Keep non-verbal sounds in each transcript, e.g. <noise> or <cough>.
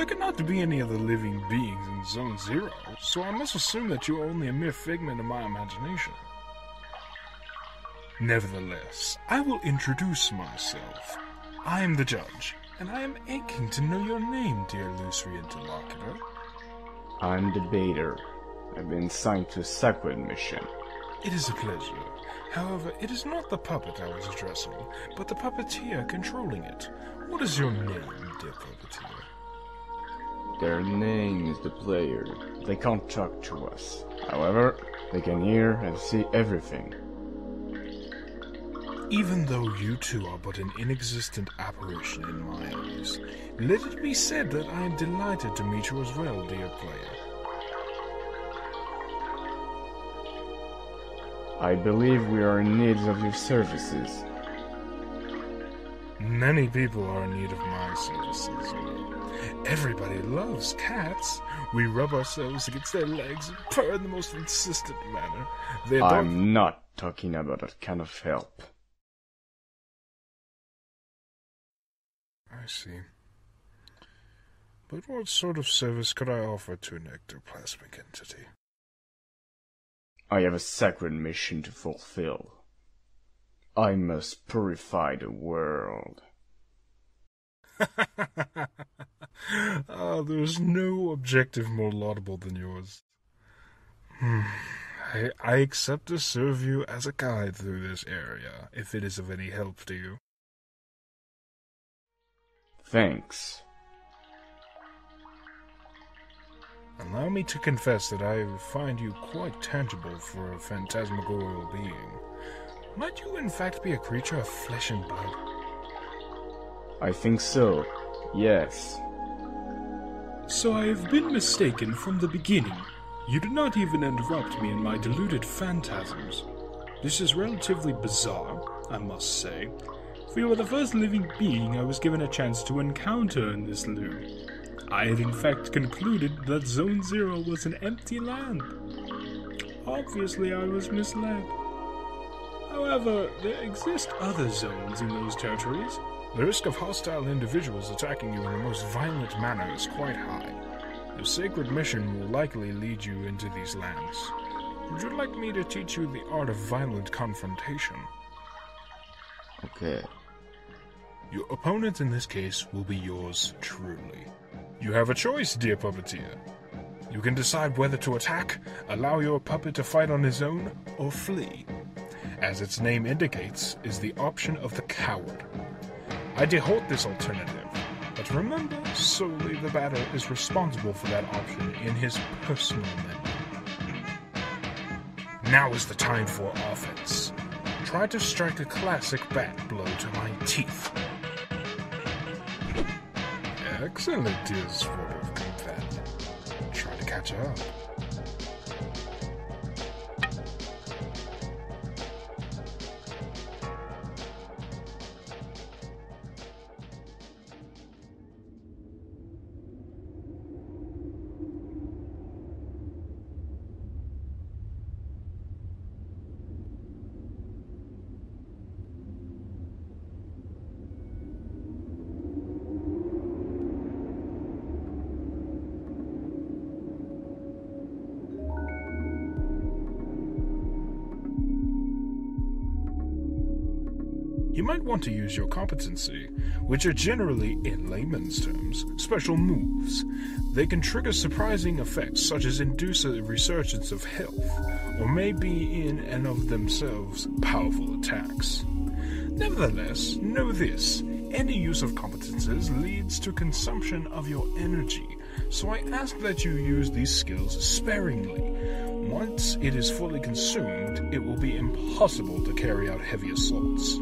There cannot be any other living beings in Zone Zero, so I must assume that you are only a mere figment of my imagination. Nevertheless, I will introduce myself. I am the judge, and I am aching to know your name, dear illusory interlocutor. I'm the Batter. I've been assigned to a sacred mission. It is a pleasure. However, it is not the puppet I was addressing, but the puppeteer controlling it. What is your name, dear puppeteer? Their name is the player. They can't talk to us. However, they can hear and see everything. Even though you two are but an inexistent apparition in my eyes, let it be said that I am delighted to meet you as well, dear player. I believe we are in need of your services. Many people are in need of my services. Everybody loves cats. We rub ourselves against their legs and purr in the most insistent manner. They I'm not talking about that kind of help. I see. But what sort of service could I offer to an ectoplasmic entity? I have a sacred mission to fulfill. I must purify the world. <laughs> Ah, there's no objective more laudable than yours. Hmm. I, I accept to serve you as a guide through this area, if it is of any help to you. Thanks. Allow me to confess that I find you quite tangible for a phantasmagorial being. Might you in fact be a creature of flesh and blood? I think so. Yes. So I have been mistaken from the beginning. You did not even interrupt me in my deluded phantasms. This is relatively bizarre, I must say, for you are the first living being I was given a chance to encounter in this lieu. I had in fact concluded that Zone Zero was an empty land. Obviously, I was misled. However, there exist other zones in those territories. The risk of hostile individuals attacking you in the most violent manner is quite high. Your sacred mission will likely lead you into these lands. Would you like me to teach you the art of violent confrontation? Okay. Your opponent in this case will be yours truly. You have a choice, dear puppeteer. You can decide whether to attack, allow your puppet to fight on his own, or flee. As its name indicates, is the option of the coward. I dehold this alternative, but remember solely the batter is responsible for that option in his personal menu. Now is the time for offense. Try to strike a classic bat blow to my teeth. Excellent, dear sportive companion. Try to catch up. You might want to use your competency, which are generally, in layman's terms, special moves. They can trigger surprising effects such as induce a resurgence of health, or may be in and of themselves powerful attacks. Nevertheless, know this any use of competences leads to consumption of your energy, so I ask that you use these skills sparingly. Once it is fully consumed, it will be impossible to carry out heavy assaults.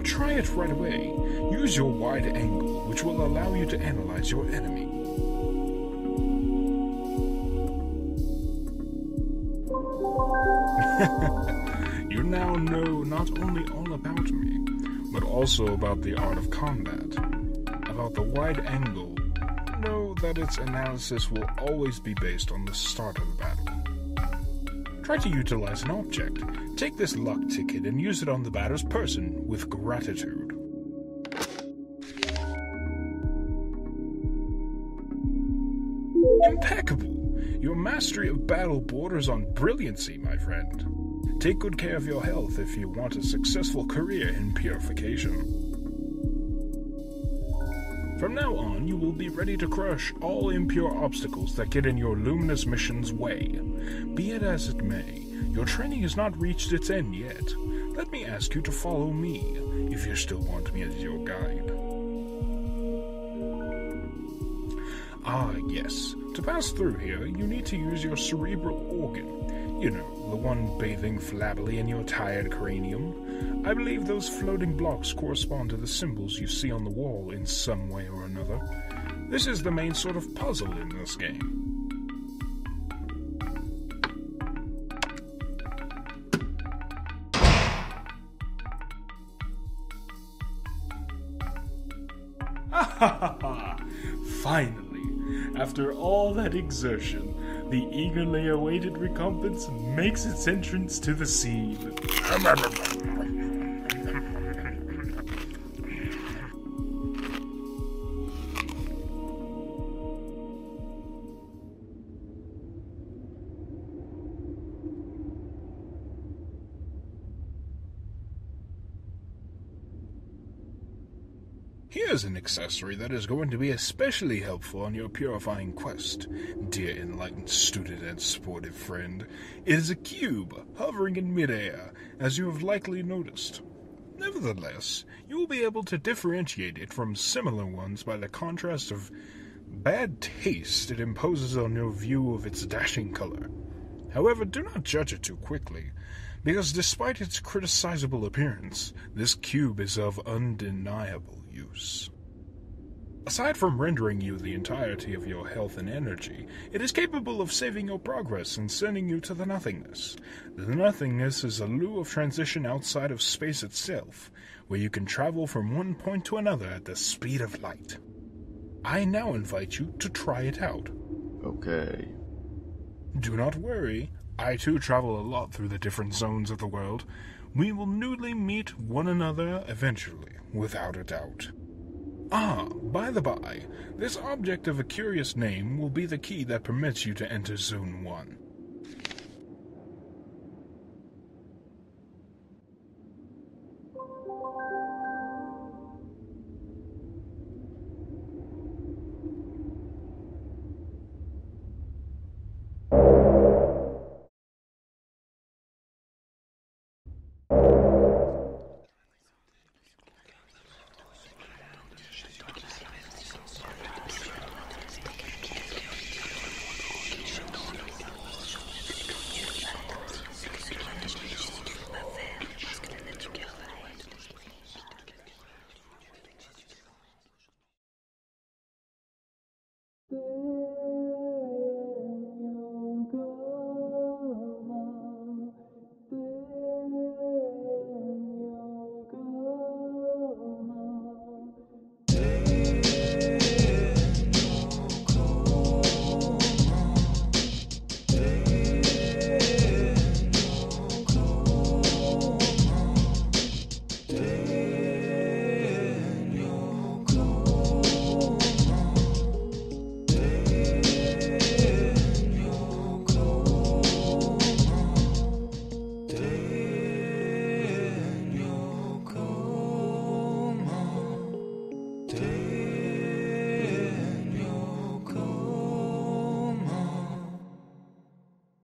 But try it right away. Use your wide angle, which will allow you to analyze your enemy. <laughs> you now know not only all about me, but also about the art of combat. About the wide angle, know that its analysis will always be based on the start of the battle. Try to utilize an object. Take this luck ticket and use it on the batter's person with gratitude. Impeccable! Your mastery of battle borders on brilliancy, my friend. Take good care of your health if you want a successful career in purification. From now on, you will be ready to crush all impure obstacles that get in your luminous mission's way. Be it as it may, your training has not reached its end yet. Let me ask you to follow me, if you still want me as your guide. Ah, yes. To pass through here, you need to use your cerebral organ. You know, the one bathing flabbily in your tired cranium. I believe those floating blocks correspond to the symbols you see on the wall in some way or another. This is the main sort of puzzle in this game. <laughs> Finally, after all that exertion, the eagerly awaited recompense makes its entrance to the scene. Here's an accessory that is going to be especially helpful on your purifying quest, dear enlightened student and sportive friend. It is a cube hovering in midair, as you have likely noticed. Nevertheless, you will be able to differentiate it from similar ones by the contrast of bad taste it imposes on your view of its dashing color. However, do not judge it too quickly, because despite its criticizable appearance, this cube is of undeniable use. Aside from rendering you the entirety of your health and energy, it is capable of saving your progress and sending you to the nothingness. The nothingness is a lieu of transition outside of space itself, where you can travel from one point to another at the speed of light. I now invite you to try it out. Okay. Do not worry, I too travel a lot through the different zones of the world. We will newly meet one another eventually, without a doubt. Ah, by the by, this object of a curious name will be the key that permits you to enter Zone 1.